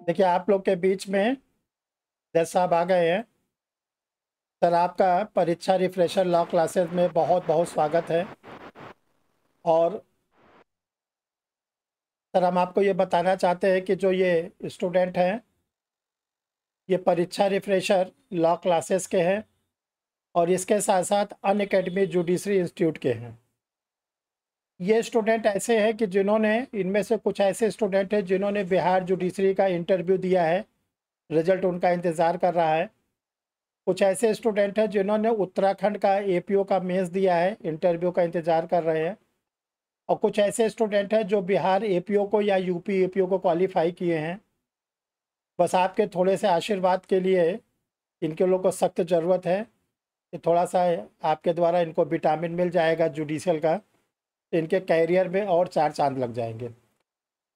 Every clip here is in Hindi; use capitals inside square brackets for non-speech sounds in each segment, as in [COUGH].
देखिए, आप लोग के बीच में जज साहब आ गए हैं, सर आपका परीक्षा रिफ्रेशर लॉ क्लासेस में बहुत बहुत स्वागत है। और सर हम आपको ये बताना चाहते हैं कि जो ये स्टूडेंट हैं, ये परीक्षा रिफ्रेशर लॉ क्लासेस के हैं और इसके साथ साथ अन अकेडमी जुडिशरी इंस्टीट्यूट के हैं। ये स्टूडेंट ऐसे हैं कि जिन्होंने, इनमें से कुछ ऐसे स्टूडेंट हैं जिन्होंने बिहार जुडिशरी का इंटरव्यू दिया है रिज़ल्ट उनका इंतज़ार कर रहा है। कुछ ऐसे स्टूडेंट हैं जिन्होंने उत्तराखंड का एपीओ का मेंस दिया है इंटरव्यू का इंतज़ार कर रहे हैं। और कुछ ऐसे स्टूडेंट हैं जो बिहार एपीओ को या यूपी एपीओ को क्वालिफाई किए हैं। बस आपके थोड़े से आशीर्वाद के लिए इनके लोग को सख्त ज़रूरत है कि थोड़ा सा आपके द्वारा इनको विटामिन मिल जाएगा जुडिशल का। इनके कैरियर में और चार चाँद लग जाएँगे।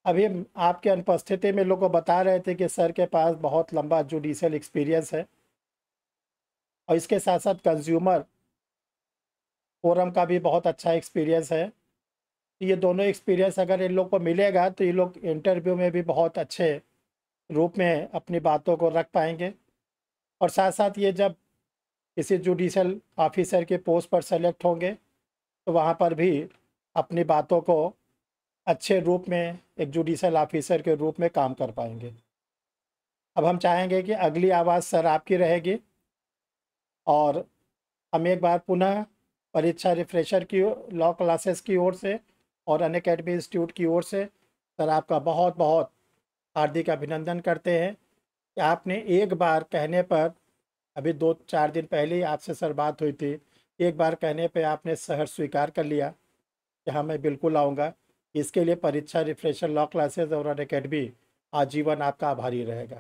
अभी आपके अनुपस्थिति में लोग को बता रहे थे कि सर के पास बहुत लंबा जुडिशल एक्सपीरियंस है और इसके साथ साथ कंज्यूमर फोरम का भी बहुत अच्छा एक्सपीरियंस है। ये दोनों एक्सपीरियंस अगर इन लोग को मिलेगा तो ये लोग इंटरव्यू में भी बहुत अच्छे रूप में अपनी बातों को रख पाएँगे। और साथ साथ ये जब किसी जुडिशल ऑफिसर के पोस्ट पर सेलेक्ट होंगे तो वहाँ पर भी अपनी बातों को अच्छे रूप में, एक जुडिशल ऑफिसर के रूप में काम कर पाएँगे। अब हम चाहेंगे कि अगली आवाज़ सर आपकी रहेगी और हम एक बार पुनः परीक्षा रिफ्रेशर की लॉ क्लासेस की ओर से और अन अकेडमी इंस्टीट्यूट की ओर से सर आपका बहुत बहुत हार्दिक अभिनंदन करते हैं कि आपने एक बार कहने पर, अभी दो चार दिन पहले ही आपसे सर बात हुई थी, एक बार कहने पे आपने सहर स्वीकार कर लिया। कि हाँ मैं बिल्कुल आऊँगा। इसके लिए परीक्षा रिफ्रेशर लॉ क्लासेस और अकेडमी आजीवन आपका आभारी रहेगा।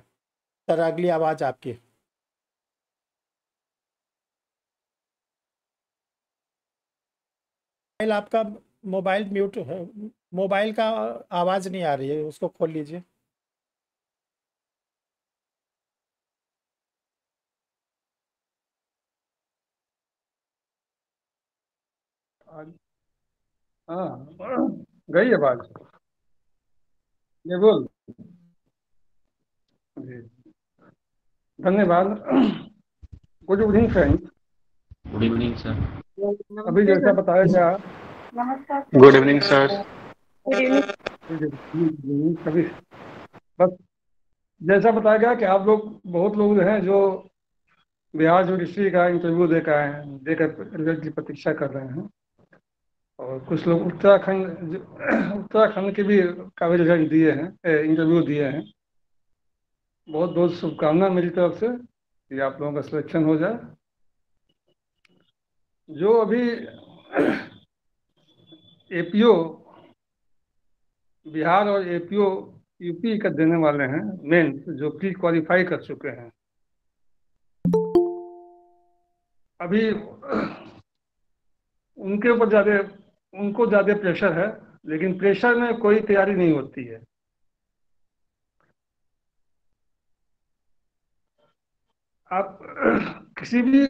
सर, अगली आवाज़ आपकी। मोबाइल आपका, मोबाइल म्यूट है मोबाइल का आवाज़ नहीं आ रही है, उसको खोल लीजिए। हाँ गई आवाज़ ये बोल। जी। धन्यवाद। Good evening friends good evening sir अभी जैसा बताया गया गुड इवनिंग सर अभी बस जैसा बताया गया कि आप लोग बहुत लोग हैं जो बिहार जुडिशरी का इंटरव्यू देकर आए हैं देकर रिज़ल्ट की प्रतीक्षा कर रहे हैं। और कुछ लोग उत्तराखंड [CLEARS THROAT] उत्तराखंड के भी काफ़ी दिए हैं इंटरव्यू दिए हैं। बहुत बहुत शुभकामना मेरी तरफ़ से, कि आप लोगों का सिलेक्शन हो जाए। जो अभी [CLEARS THROAT] एपीओ बिहार और एपीओ यूपी का देने वाले हैं मेन जो प्री क्वालिफाई कर चुके हैं। अभी [CLEARS THROAT] उनके ऊपर ज़्यादा उनको ज़्यादा प्रेशर है, लेकिन प्रेशर में कोई तैयारी नहीं होती है। आप, [CLEARS THROAT] किसी भी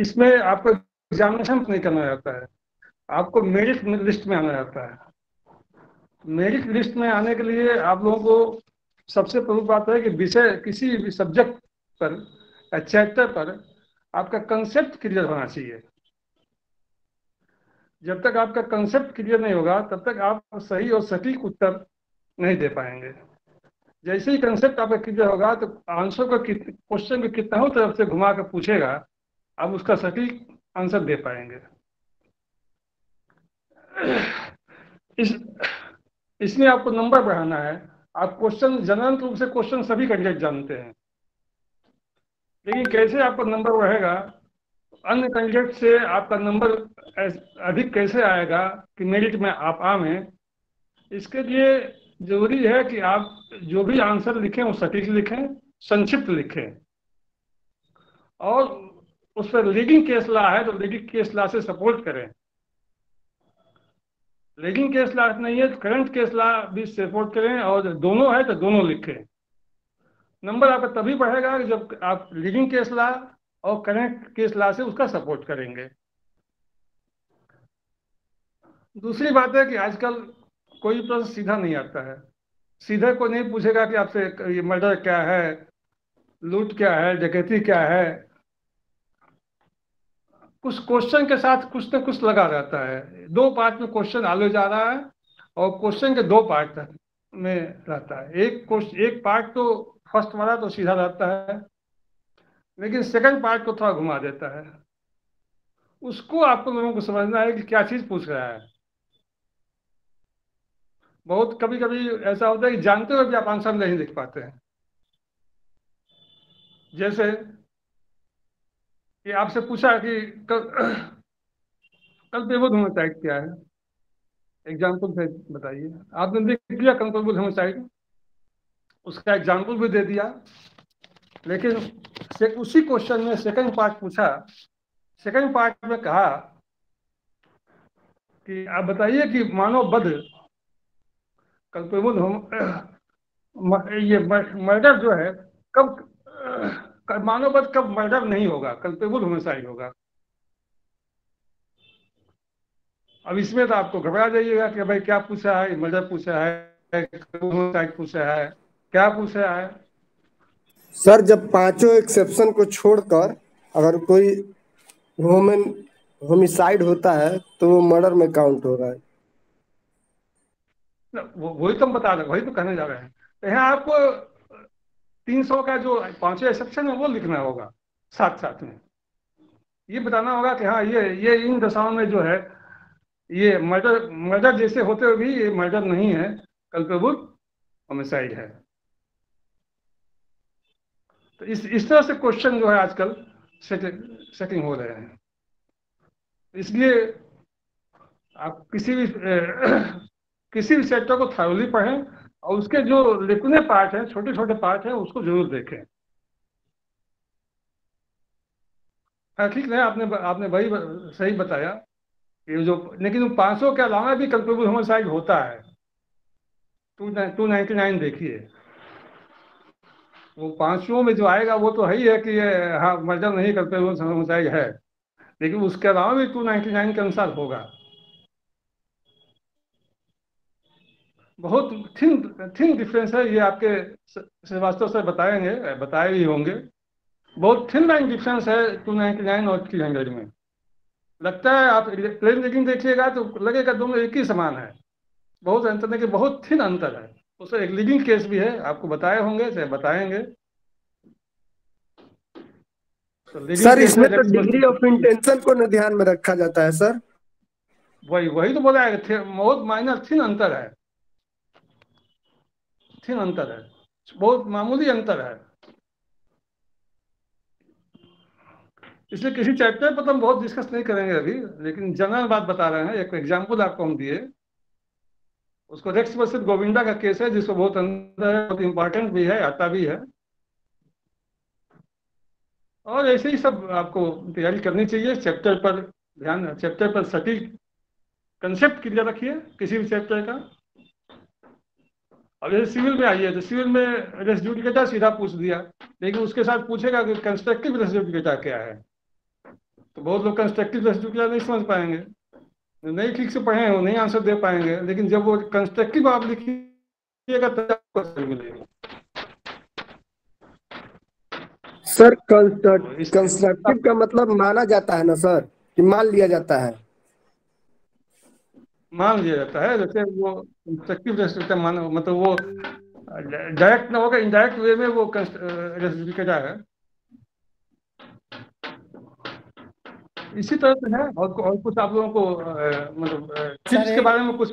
इसमें आपको एग्जामिनेशन नहीं करना रहता है। आपको मेरिट लिस्ट में आना जाता है। मेरिट लिस्ट में आने के लिए आप लोगों को सबसे प्रमुख बात है कि विषय, किसी भी सब्जेक्ट पर या चैप्टर पर आपका कंसेप्ट क्लियर होना चाहिए। जब तक आपका कंसेप्ट क्लियर नहीं होगा, तब तक आप सही और सटीक उत्तर नहीं दे पाएँगे। जैसे ही कंसेप्ट आपका क्लियर होगा तो आंसर को क्वेश्चन को कितना हो तरफ़ से घुमा कर पूछेगा, आप उसका सटीक आंसर दे पाएँगे। इस, इसमें आपको नंबर बढ़ाना है। आप क्वेश्चन जनरल रूप से क्वेश्चन सभी कैंडिडेट जानते हैं। लेकिन कैसे आपका नंबर बढ़ेगा? अन्य कैंडिडेट से आपका नंबर अधिक कैसे आएगा कि मेरिट में आप आवे इसके लिए ज़रूरी है कि आप जो भी आंसर लिखें, वो सटीक लिखें, संक्षिप्त लिखें। और उस पर लीडिंग केस ला है तो लीडिंग केस ला से सपोर्ट करें। लीडिंग केस ला नहीं है तो करंट केस ला भी सपोर्ट करें, और दोनों है तो दोनों लिखें। नंबर आपका तभी बढ़ेगा जब आप लीडिंग केस ला और करंट केस ला से उसका सपोर्ट करेंगे। दूसरी बात है कि आजकल कोई प्रश्न सीधा नहीं आता है। सीधे को नहीं पूछेगा कि आपसे ये मर्डर क्या है, लूट क्या है, डकैती क्या है। कुछ क्वेश्चन के साथ कुछ न कुछ लगा रहता है। दो पार्ट में क्वेश्चन आलो जा रहा है और क्वेश्चन के दो पार्ट में रहता है। एक क्वेश्चन एक पार्ट तो फ़र्स्ट वाला तो सीधा रहता है। लेकिन सेकंड पार्ट को थोड़ा घुमा देता है। उसको आपको लोगों को समझना है कि क्या चीज़ पूछ रहा है। बहुत कभी कभी ऐसा होता है कि जानते हुए भी आप आंसर नहीं लिख पाते हैं। जैसे कि आपसे पूछा कि कल [CLEARS THROAT] कल पेबुल होमोसाइड क्या है? एग्ज़ाम्पल से बताइए। आपने देख लिया कंपेबुल होमोसाइड उसका एग्ज़ाम्पल भी दे दिया। लेकिन से, उसी क्वेश्चन में सेकंड पार्ट पूछा। सेकंड पार्ट में कहा कि आप बताइए कि मानव बध कल्पेबल [CLEARS THROAT] ये मर्डर जो है कब मानव बध कब मर्डर नहीं होगा? कल्पेबल ही होगा। अब इसमें तो आपको घबरा जाइएगा कि भाई क्या पूछा है मर्डर पूछा है पूछा है क्या पूछा है? सर, जब पाँचों एक्सेप्शन को छोड़कर अगर कोई ह्यूमन होमिसाइड होता है तो वो मर्डर में काउंट हो रहा है। वही तो हम बता रहे वही तो कहने जा रहे हैं। तो यहाँ आपको तीन सौ का जो पाँचवें एक्सेप्शन है, वो लिखना होगा साथ साथ में। ये बताना होगा कि हाँ ये ये इन दशाओं में जो है, ये मर्डर मर्डर जैसे होते हुए भी ये मर्डर नहीं है कल्पेबुल होमिसाइड है। तो इस इस तरह से क्वेश्चन जो है आजकल सेटिंग हो रहे हैं। इसलिए आप किसी भी [CLEARS THROAT] किसी भी सेक्टर को थरोली पढ़ें और उसके जो लिखने पार्ट हैं छोटे छोटे पार्ट हैं, उसको ज़रूर देखें। हाँ ठीक है, आपने आपने वही सही बताया। कि जो, लेकिन पाँच सौ के अलावा भी कंट्रोबल होमोसाइड होता है। टू टू नाइन्टी नाइन देखिए। वो पाँचों में जो आएगा, वो तो है ही है कि हाँ मर्जर नहीं करते हुए होमोसाइड है। लेकिन उसके अलावा भी टू नाइन्टी नाइन के अनुसार होगा। बहुत थिन थिन डिफरेंस है, ये आपके श्रीवास्तव से बताएँगे, बताए भी होंगे। बहुत थिन लाइन डिफरेंस है टू नाइनटी नाइन और थ्री हंड्रेड में। लगता है आप प्लेन रीडिंग देखिएगा तो लगेगा दोनों एक ही समान है। बहुत अंतर कि बहुत थिन अंतर है। उसका एक लिविंग केस भी है आपको बताए होंगे चाहे बताएँगे। तो सर इसमें तो डिग्री ऑफ़ इंटेंशन को ध्यान में रखा जाता है सर वही वही तो बोला है बहुत माइनर थिन अंतर है। थिन अंतर है। बहुत मामूली अंतर है। इसलिए किसी चैप्टर पर तो हम बहुत डिस्कस नहीं करेंगे अभी लेकिन जनरल बात बता रहे हैं एक एग्ज़ाम्पल आपको हम दिए। उसको रेक्स वर्सेस गोविंदा का केस है, जिसको बहुत अंदर है, बहुत इंपॉर्टेंट भी है, आता भी है। और ऐसे ही सब आपको तैयारी करनी चाहिए। चैप्टर पर ध्यान चैप्टर पर सटीक कंसेप्ट क्लियर रखिए, किसी भी चैप्टर का। अब जैसे सिविल में आइए तो सिविल में रेसिड्यूटिकेटा सीधा पूछ दिया। लेकिन उसके साथ पूछेगा कि कंस्ट्रक्टिव रेसिड्यूटिकेटा क्या है? तो बहुत लोग कंस्ट्रक्टिव रेसिड्यूटिकेटा नहीं समझ पाएँगे। नहीं ठीक से पढ़े हो नहीं आंसर दे पाएँगे लेकिन जब वो कंस्ट्रक्टिव आप लिखिएगा तब आपको मिलेगा। सर कंस्ट्रक्टिव का मतलब माना जाता है ना सर कि मान लिया जाता है। मान लिया जाता है जैसे वो कंस्ट्रक्टिव मान मतलब वो डायरेक्ट ना होगा इनडायरेक्ट वे में वो रेस्ट्रिक्ट है। इसी तरह से है और, और कुछ आप लोगों को मतलब के बारे में कुछ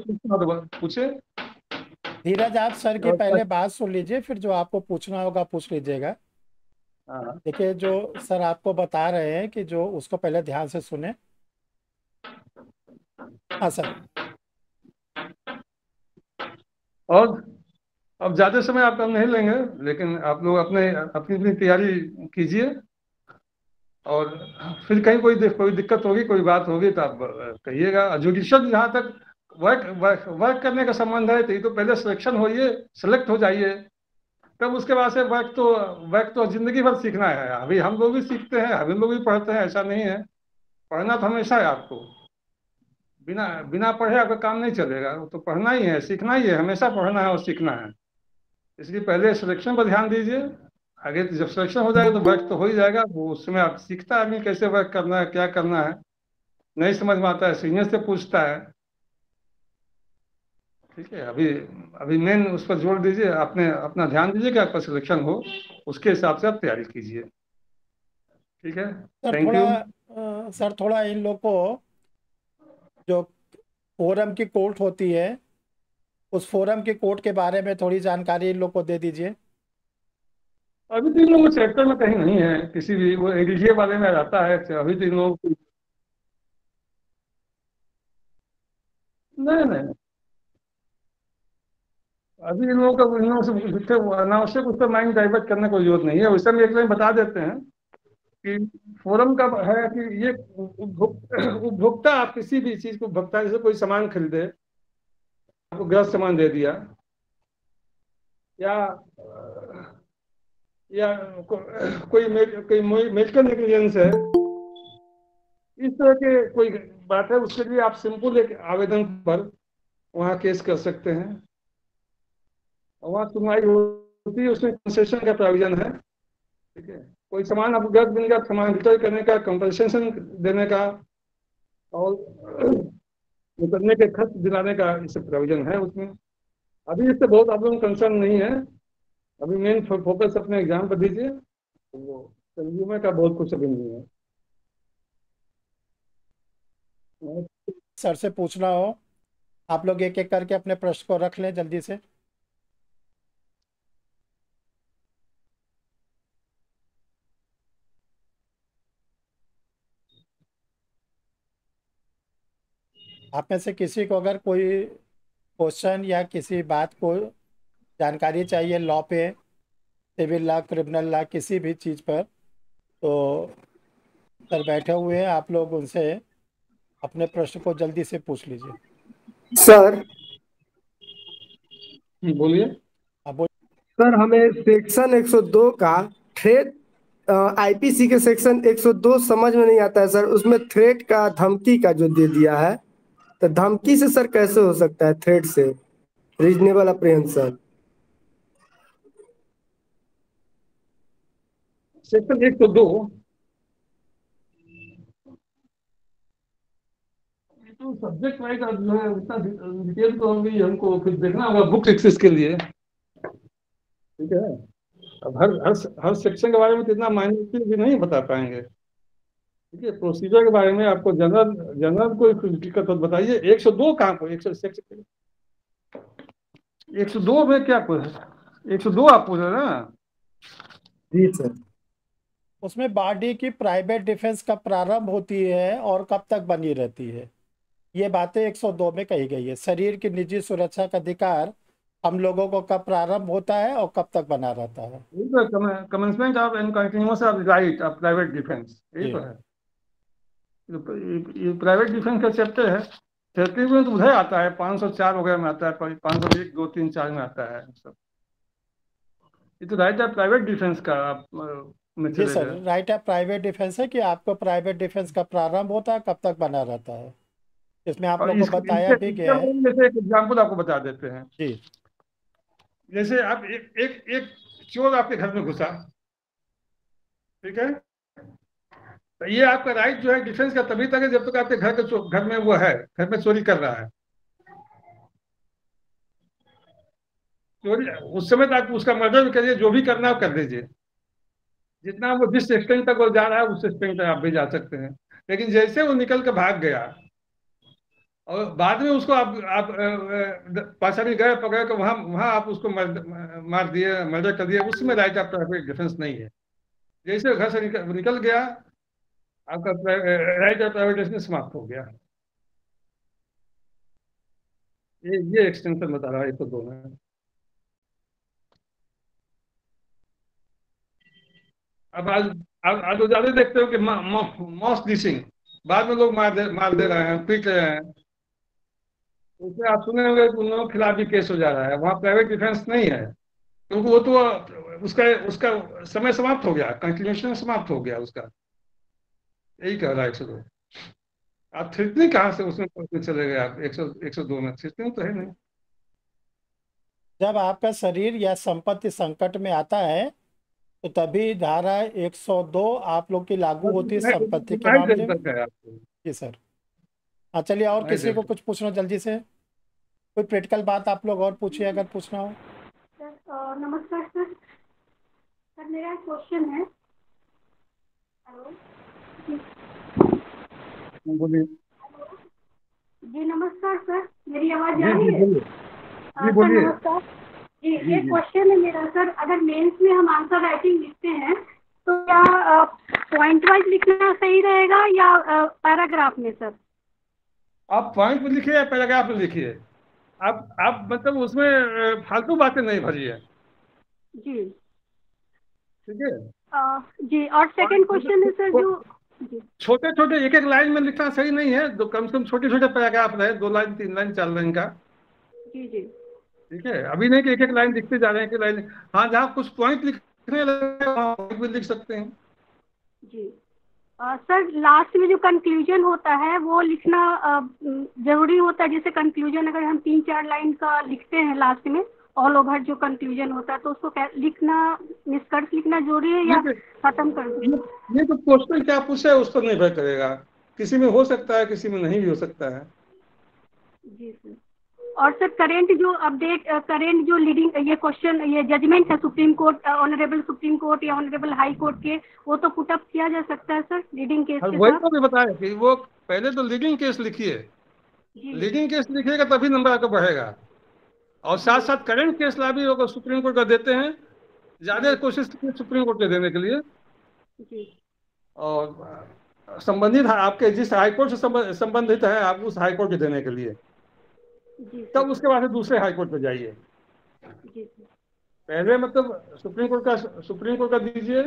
पूछे? धीरज आप सर की पहले बात सुन लीजिए फिर जो आपको पूछना होगा पूछ लीजिएगा। हाँ। देखिए जो सर आपको बता रहे हैं कि जो उसको पहले ध्यान से सुने। हाँ सर। और अब ज़्यादा समय आप नहीं लेंगे लेकिन आप लोग अपने अपनी अपनी तैयारी कीजिए। और फिर कहीं कोई कोई दिक्कत होगी, कोई बात होगी तो आप कहिएगा। जुडिशल जहाँ तक वर्क वर्क वर्क करने का संबंध है तो ये तो पहले सिलेक्शन होइए सेलेक्ट हो जाइए। तब उसके बाद से वर्क तो वर्क तो ज़िंदगी भर सीखना है। अभी हम लोग भी सीखते हैं, हम लोग भी पढ़ते हैं, ऐसा नहीं है। पढ़ना तो हमेशा है आपको। बिना बिना पढ़े आपका काम नहीं चलेगा। तो पढ़ना ही है, सीखना ही है, हमेशा पढ़ना है और सीखना है। इसलिए पहले सिलेक्शन पर ध्यान दीजिए। आगे तो जब सिलेक्शन हो जाएगा तो वर्क तो हो ही जाएगा वो उस समय आप सीखता आदमी कैसे वर्क करना है क्या करना है। नहीं समझ में आता है सीनियर से पूछता है। ठीक है अभी अभी मेन उस पर ज़ोर दीजिए आपने अपना ध्यान दीजिए कि आपका सिलेक्शन हो उसके हिसाब से आप तैयारी कीजिए। ठीक है? थैंक यू सर थोड़ा इन लोग को जो फोरम की कोर्ट होती है उस फोरम की कोर्ट के बारे में थोड़ी जानकारी इन लोग को दे दीजिए। अभी तो इन लोगों सेक्टर में कहीं नहीं है, किसी भी, वो एडीजीए वाले में रहता है अभी तो इन लोगों को नहीं नहीं। अभी इन लोगों का इन लोगों से अनावश्यक उस पर माइंड डाइवर्ट करने की ज़रूरत नहीं है। वैसे हम एक लाइन बता देते हैं कि फोरम का है कि ये उपभोक्ता आप किसी भी चीज़ को उपभोक्ता, जैसे कोई सामान खरीदे, आपको गलत सामान दे दिया, या या को, कोई मे- कोई मेडिकल नेग्लिजेंस है? इस तरह के कोई बात है उसके लिए आप सिंपल एक आवेदन पर वहाँ केस कर सकते हैं। वहाँ सुनवाई होती है उसमें कंसेशन का प्राविजन है ठीक है? कोई सामान आपको गलत मिल गया सामान रिटर्न करने का कंपनसेशन देने का और मुकदमे के खर्च दिलाने का इस प्रोविज़न है उसमें। अभी इससे बहुत आप लोगों को कंसर्न नहीं है। अभी मेन फोकस अपने एग्ज़ाम पर दीजिए। तो वो कंज्यूमर का बहुत कुछ अभी नहीं है। सर से पूछना हो, आप लोग एक एक करके अपने प्रश्न को रख लें जल्दी से। आप में से किसी को अगर कोई क्वेश्चन या किसी बात को जानकारी चाहिए लॉ पे सिविल लॉ क्रिमिनल लॉ किसी भी चीज़ पर तो सर बैठे हुए हैं आप लोग उनसे अपने प्रश्न को जल्दी से पूछ लीजिए। सर। बोलिए। सर हमें सेक्शन 102 का थ्रेट आईपीसी के सेक्शन 102 समझ में नहीं आता है सर। उसमें थ्रेट का धमकी का जो दे दिया है तो धमकी से सर कैसे हो सकता है थ्रेट से? रीजनेबल अप्रीहेंशन सेक्शन एक सौ दो। तो सब्जेक्ट वाइज जो है उतना डिटेल तो अभी हमको फिर देखना होगा बुक एक्सेस के लिए। ठीक है। अब हर हर हर सेक्शन के बारे में तो इतना माइन्यूटली भी नहीं बता पाएँगे। ठीक है प्रोसीजर के बारे में आपको जनरल जनरल कोई दिक्कत हो तो बताइए। एक सौ दो कहाँ को एक सौ सेक्शन एक सौ दो में क्या कुछ एक सौ दो आप पूछ रहे हैं ना? जी सर उसमें बॉडी की प्राइवेट डिफेंस कब प्रारंभ होती है और कब तक बनी रहती है। ये बातें 102 में कही गई है। शरीर की निजी सुरक्षा का अधिकार हम लोगों को कब प्रारंभ होता है और कब तक बना रहता है। Commencement of end of right of private defence यही तो है। ये- ये प्राइवेट डिफेंस का चैप्टर है। थेरेपी में तो उधर आता है 504 वगैरह में आता है 501 दो तीन चार में आता है सब। ये तो राइट ऑफ़ प्राइवेट डिफेंस का आप में जी सर राइट है। प्राइवेट डिफेंस है कि आपको प्राइवेट डिफेंस का प्रारंभ होता है कब तक बना रहता है? इसमें आप लोग को बताया भी गया है। जैसे एक एग्ज़ाम्पल आपको बता देते हैं। जी। जैसे आप एक एक एक चोर आपके घर में घुसा ठीक है? तो ये आपका राइट जो है डिफेंस का तभी तक है जब तक आपके घर के घर में वो है घर में चोरी कर रहा है। चोरी उस समय तक उसका मर्डर भी करिए जो भी करना है वो कर दीजिए। जितना वो जिस एक्सटेंट तक वो जा रहा है उस एक्सटेंट तक आप भी जा सकते हैं। लेकिन जैसे वो निकल के भाग गया और बाद में उसको आप आप पासानी गए पकड़ के वहाँ वहाँ आप उसको मर, मार दिए मर्डर कर दिए उसमें राइट ऑफ़ प्राइवेट डिफेंस नहीं है। जैसे घर से निकल, निकल गया आपका राइट ऑफ़ प्राइवेट समाप्त हो गया। ये ये एक्सटेंशन बता रहा है तो दो अब आज आज तो ज़्यादा देखते हो कि मॉस डिशिंग बाद में लोग मार दे मार दे रहे हैं, पीट रहे हैं। उसमें आप सुने होंगे कि उन लोगों के खिलाफ भी केस हो जा रहा है। वहाँ प्राइवेट डिफेंस नहीं है। क्योंकि वो तो उसका उसका समय समाप्त हो गया। कंटिन्यूशन समाप्त हो गया उसका। यही कह रहा है एक सौ दो। आप थ्रिटनिंग कहाँ से उसमें चले गए आप? एक सौ एक सौ दो में। थ्रिटनिंग तो है नहीं। जब आपका शरीर या संपत्ति संकट में आता है तो तभी धारा 102 आप लोग की लागू होती है संपत्ति के मामले में। है। जी सर। हाँ चलिए और किसी को कुछ पूछना जल्दी से। कोई प्रैक्टिकल बात आप लोग और पूछिए अगर पूछना हो। सर नमस्कार सर। सर मेरा क्वेश्चन है। हेलो। जी नमस्कार सर। मेरी आवाज़ आ रही है? जी, बोलिए। नमस्कार। जी ये क्वेश्चन है मेरा सर अगर मेंस में हम आंसर राइटिंग लिखते हैं तो क्या पॉइंट वाइज लिखना सही रहेगा या पैराग्राफ में सर आप पॉइंट में लिखिए या पैराग्राफ में लिखिए। आप आप मतलब उसमें फालतू बातें नहीं भरिए। जी। ठीक है? जी और सेकंड क्वेश्चन है सर जो छोटे छोटे एक एक लाइन में लिखना सही नहीं है। दो कम से कम छोटे छोटे पैराग्राफ रहे दो लाइन तीन लाइन चार लाइन का। जी जी। ठीक है? अभी नहीं कि एक एक लाइन लिखते जा रहे हैं कि लाइन हाँ जहाँ कुछ पॉइंट लिखने लगे वहाँ भी लिख सकते हैं। जी। सर लास्ट में जो कंक्लूजन होता है वो लिखना म, ज़रूरी होता है? जैसे कंक्लूजन अगर हम तीन चार लाइन का लिखते हैं लास्ट में ऑल ओवर जो कंक्लूजन होता है तो उसको लिखना निष्कर्ष लिखना ज़रूरी है या खत्म कर ये तो क्वेश्चन क्या पूछा उस पर निर्भर करेगा। किसी में हो सकता है किसी में नहीं भी हो सकता है। जी सर। और सर करेंट जो अपडेट करेंट जो लीडिंग ये क्वेश्चन ये जजमेंट है supreme court honourable supreme court या ऑनरेबल हाई कोर्ट के वो तो पुटअप किया जा सकता है सर लीडिंग केस और के वही तो मैं बताया कि वो पहले तो लीडिंग केस लिखिए लीडिंग केस लिखिएगा तभी नंबर आपका बढ़ेगा। और साथ साथ करंट केस ला भी अगर सुप्रीम कोर्ट का देते हैं। ज़्यादा कोशिश कीजिए सुप्रीम कोर्ट के देने के लिए। जी। और संबंधित आपके जिस हाईकोर्ट से संबंधित है आप उस हाईकोर्ट के देने के लिए। तब उसके बाद दूसरे हाईकोर्ट पे जाइए। पहले मतलब सुप्रीम कोर्ट का सुप्रीम कोर्ट का दीजिए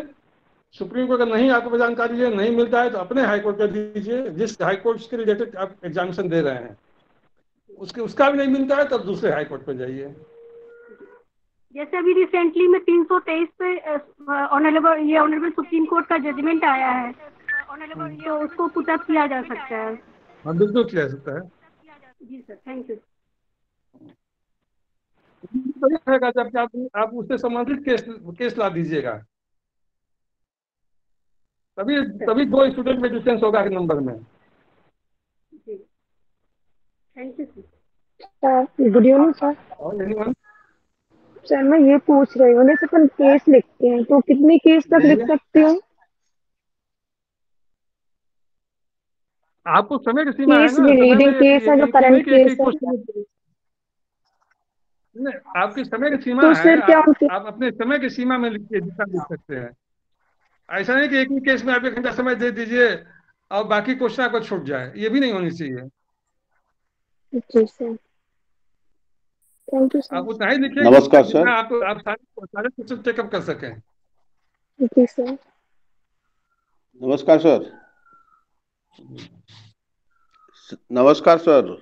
सुप्रीम कोर्ट का नहीं आपको जानकारी है नहीं मिलता है तो अपने हाई कोर्ट का दीजिए जिस हाई कोर्ट के रिलेटेड आप एग्जामिनेशन दे रहे हैं। उसके उसका भी नहीं मिलता है तब दूसरे हाई कोर्ट पे जाइए। जैसे अभी रिसेंटली में 323 पे ऑनरेबल ये ऑनरेबल सुप्रीम कोर्ट का जजमेंट आया है तो उसको पुटअप किया जा सकता है। हाँ बिल्कुल किया जा सकता है। जी सर। थैंक यू तो ये रहेगा जब आप आप उससे संबंधित केस केस ला दीजिएगा। तभी तभी दो स्टूडेंट में डिफरेंस होगा कि नंबर में। Thank you sir good evening sir sir मैं ये पूछ रही हूँ जैसे अपन केस लिखते हैं तो कितने केस तक लिख सकते हैं? आपको समय की सीमा है केस ना में समय लीडिंग में केस है जो करंट केस है। नहीं, आपकी समय की सीमा तो है क्या आप, आप अपने समय की सीमा में लिखिए जितना लिख सकते हैं। ऐसा नहीं कि एक ही केस में आप एक घंटा समय दे दीजिए और बाकी क्वेश्चन आपको छूट जाए। ये भी नहीं होनी चाहिए। आप उतना ही लिखिए नमस्कार, सर। आप आप सारे सारे क्वेश्चन चेकअप कर सकें। सर नमस्कार सर नमस्कार सर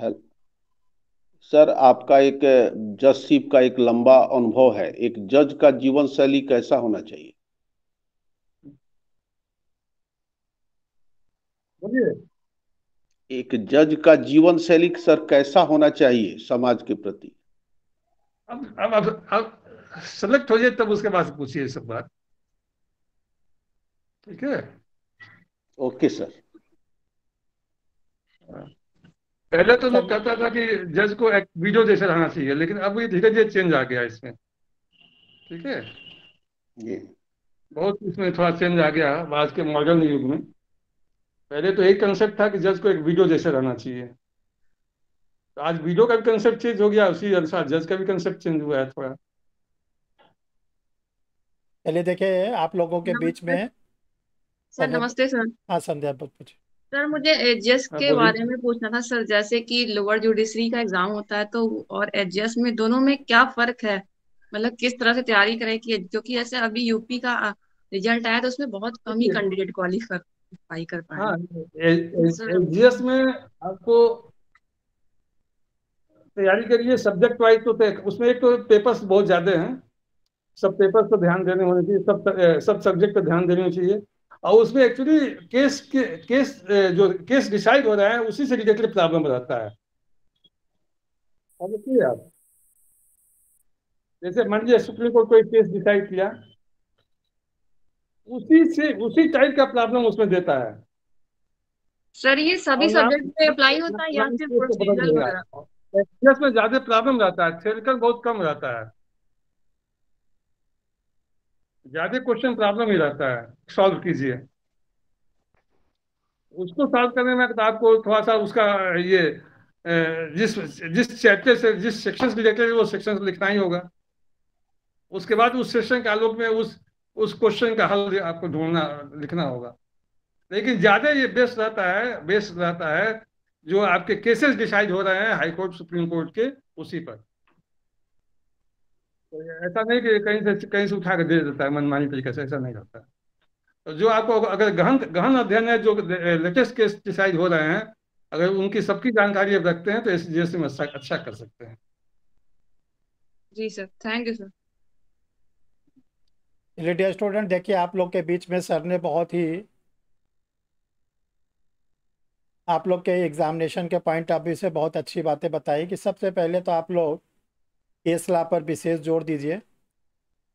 हेल- सर आपका एक जजशिप का एक लंबा अनुभव है। एक जज का जीवन शैली कैसा होना चाहिए? बोलिए। एक जज का जीवन शैली सर कैसा होना चाहिए समाज के प्रति? अब अब अब अब सेलेक्ट हो जाए तब उसके बाद पूछिए सब बात। ठीक है? Okay sir. पहले तो लोग कहता था कि जज को एक वीडियो जैसे रहना चाहिए लेकिन अब ये धीरे धीरे चेंज आ गया इसमें। ठीक है? जी। बहुत इसमें थोड़ा चेंज आ गया आज के मॉडर्न युग में। पहले तो एक कंसेप्ट था कि जज को एक वीडियो जैसे रहना चाहिए। तो आज वीडियो का भी कंसेप्ट चेंज हो गया उसी अनुसार जज का भी कंसेप्ट चेंज हुआ है थोड़ा। चलिए देखिए आप लोगों के बीच में सर नमस्ते सर। हाँ संध्या बहुत पूछिए। सर मुझे एचएस हाँ, के। बारे में पूछना था सर जैसे कि लोअर जुडिशरी का एग्ज़ाम होता है तो और एचएस में दोनों में क्या फ़र्क है? मतलब किस तरह से तैयारी करें कि क्योंकि जैसे अभी यूपी का रिज़ल्ट आया तो उसमें बहुत कम ही कैंडिडेट क्वालिफाई कर पाए। हाँ एजीएस में आपको तैयारी करिए सब्जेक्ट वाइज तो उसमें एक तो पेपर्स बहुत ज़्यादा हैं सब पेपर्स पर ध्यान देने होने चाहिए सब सब सब्जेक्ट पर ध्यान देने चाहिए। और उसमें एक्चुअली केस के केस जो केस डिसाइड हो रहा है उसी से रिलेटेड प्रॉब्लम रहता है। आप। जैसे मान लीजिए सुप्रीम कोर्ट कोई केस डिसाइड किया उसी से उसी टाइप का प्रॉब्लम उसमें देता है। सर ये सभी सब्जेक्ट में अप्लाई होता है या सिर्फ़ प्रोसीजरल वगैरह? में ज़्यादा प्रॉब्लम रहता है थ्योरिकल बहुत कम रहता है। ज़्यादा क्वेश्चन प्रॉब्लम ही रहता है। सॉल्व कीजिए। उसको सॉल्व करने में आपको थोड़ा सा उसका ये जिस जिस चैप्टर से, जिस सेक्शन से रिलेटेड वो सेक्शन से लिखना ही होगा। उसके बाद उस सेक्शन के आलोक में उस उस क्वेश्चन का हल आपको ढूंढना, लिखना होगा। लेकिन ज़्यादा ये बेस्ट रहता है बेस्ट रहता है, जो आपके केसेस डिसाइड हो रहे हैं हाई कोर्ट सुप्रीम कोर्ट के, उसी पर। ऐसा नहीं कि कहीं से कहीं से उठा के दे देता है मनमानी तरीके से ऐसा नहीं रहता। है तो जो आपको अगर गहन गहन अध्ययन है जो लेटेस्ट केस डिसाइड हो रहे हैं अगर उनकी सबकी जानकारी आप रखते हैं तो इस जीएससी में अच्छा अच्छा कर सकते हैं। जी sir thank you sir. Dear student देखिए आप लोग के बीच में सर ने बहुत ही आप लोग के एग्जामिनेशन के पॉइंट ऑफ़ व्यू से बहुत अच्छी बातें बताई कि सबसे पहले तो आप लोग केस ला पर विशेष ज़ोर दीजिए।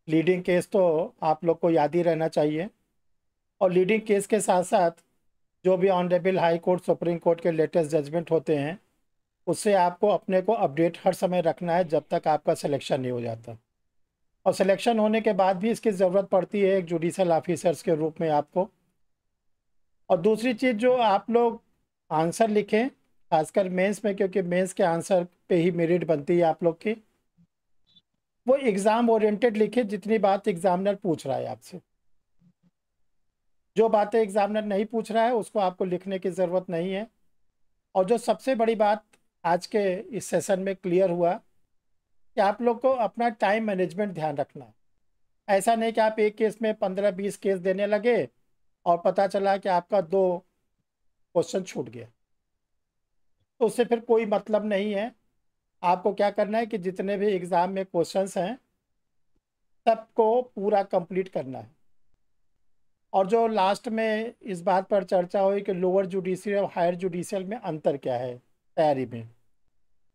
लीडिंग केस तो आप लोग को याद ही रहना चाहिए। और लीडिंग केस के साथ साथ जो भी honourable high court supreme court के लेटेस्ट जजमेंट होते हैं, उससे आपको अपने को अपडेट हर समय रखना है जब तक आपका सिलेक्शन नहीं हो जाता। और सिलेक्शन होने के बाद भी इसकी ज़रूरत पड़ती है एक जुडिशल ऑफिसर्स के रूप में आपको। और दूसरी चीज़ जो आप लोग आंसर लिखें, खासकर मेंस में, क्योंकि मेंस के आंसर पे ही मेरिट बनती है आप लोग की। वो एग्ज़ाम ओरिएंटेड लिखे जितनी बात एग्जामिनर पूछ रहा है आपसे। जो बातें एग्जामिनर नहीं पूछ रहा है, उसको आपको लिखने की ज़रूरत नहीं है। और जो सबसे बड़ी बात आज के इस सेशन में क्लियर हुआ, कि आप लोग को अपना टाइम मैनेजमेंट ध्यान रखना। ऐसा नहीं कि आप एक केस में पंद्रह बीस केस देने लगे और पता चला कि आपका दो क्वेश्चन छूट गया। तो उससे फिर कोई मतलब नहीं है। आपको क्या करना है कि जितने भी एग्ज़ाम में क्वेश्चंस हैं, सबको पूरा कंप्लीट करना है। और जो लास्ट में इस बात पर चर्चा हुई कि लोअर जुडिशियल और हायर जुडिशियल में अंतर क्या है तैयारी में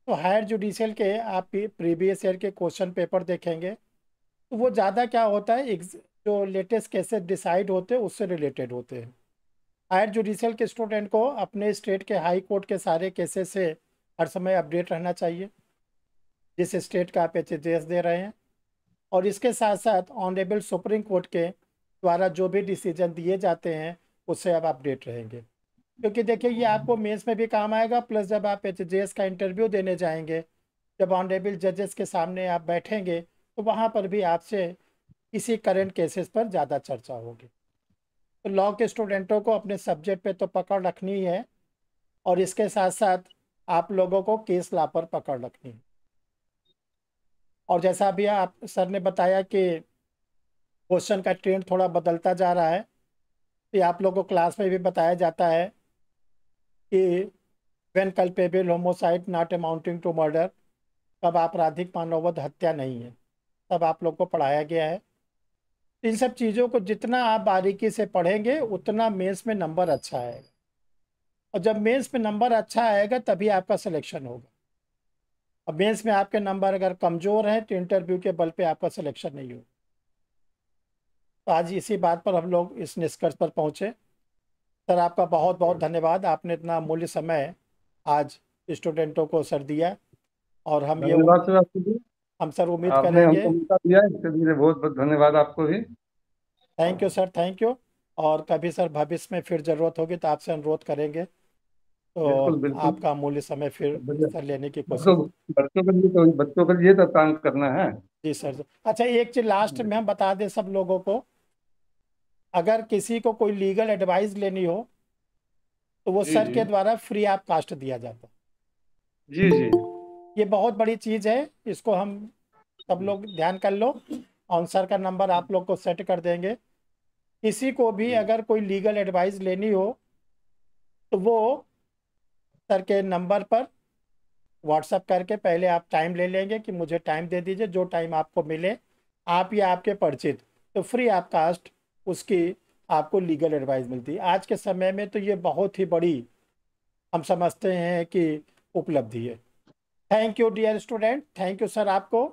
तो हायर जुडिशियल के आप प्रीवियस ईयर के क्वेश्चन पेपर देखेंगे तो वो ज़्यादा क्या होता है जो लेटेस्ट केसेस डिसाइड होते हैं, उससे रिलेटेड होते हैं। हायर जुडिशियल के स्टूडेंट को अपने स्टेट के हाई कोर्ट के सारे केसेस से हर समय अपडेट रहना चाहिए। जिस स्टेट का आप एच दे रहे हैं और इसके साथ साथ ऑनरेबल सुप्रीम कोर्ट के द्वारा जो भी डिसीज़न दिए जाते हैं, उससे आप अपडेट रहेंगे। क्योंकि देखिए, ये आपको मेंस में भी काम आएगा, प्लस जब आप एच का इंटरव्यू देने जाएँगे, जब ऑनरेबल जजेस के सामने आप बैठेंगे तो वहाँ पर भी आपसे इसी करंट केसेस पर ज़्यादा चर्चा होगी। तो लॉ के स्टूडेंटों को अपने सब्जेक्ट पे तो पकड़ रखनी है और इसके साथ साथ आप लोगों को केस ला पर पकड़ रखनी है। और जैसा अभी आप, सर ने बताया कि क्वेश्चन का ट्रेंड थोड़ा बदलता जा रहा है तो आप लोगों को क्लास में भी बताया जाता है कि when culpable homicide not amounting to murder तब आपराधिक मानववध हत्या नहीं है। तब आप लोग को पढ़ाया गया है। इन सब चीज़ों को जितना आप बारीकी से पढ़ेंगे, उतना मेंस में नंबर अच्छा आएगा। और जब मेंस में नंबर अच्छा आएगा, तभी आपका सिलेक्शन होगा। और मेंस में आपके नंबर अगर कमज़ोर हैं तो इंटरव्यू के बल पे आपका सिलेक्शन नहीं होगा। तो आज इसी बात पर हम लोग इस निष्कर्ष पर पहुँचे। सर आपका बहुत बहुत धन्यवाद। आपने इतना मूल्य समय आज स्टूडेंटों को सर दिया और हम ये हम सर उम्मीद करेंगे। बहुत बहुत धन्यवाद आपको भी। Thank you sir thank you और कभी सर भविष्य में फिर ज़रूरत होगी तो आपसे अनुरोध करेंगे। तो आपका अमूल्य समय फिर सर लेने की कोशिश बच्चों के लिए तो बच्चों के लिए तो काम करना है। जी सर अच्छा एक चीज़ लास्ट में हम बता दें सब लोगों को अगर किसी को कोई लीगल एडवाइस लेनी हो तो वो सर के द्वारा फ्री ऑफ़ कास्ट दिया जाता है। जी जी। ये बहुत बड़ी चीज़ है इसको हम सब लोग ध्यान कर लो और सर का नंबर आप लोग को सेट कर देंगे। किसी को भी अगर कोई लीगल एडवाइस लेनी हो तो वो सर के नंबर पर व्हाट्सअप करके पहले आप टाइम ले लेंगे कि मुझे टाइम दे दीजिए, जो टाइम आपको मिले, आप या आपके परिचित तो फ्री आप कास्ट उसकी आपको लीगल एडवाइस मिलती है। आज के समय में तो ये बहुत ही बड़ी हम समझते हैं कि उपलब्धि है। Thank you dear student thank you sir आपको।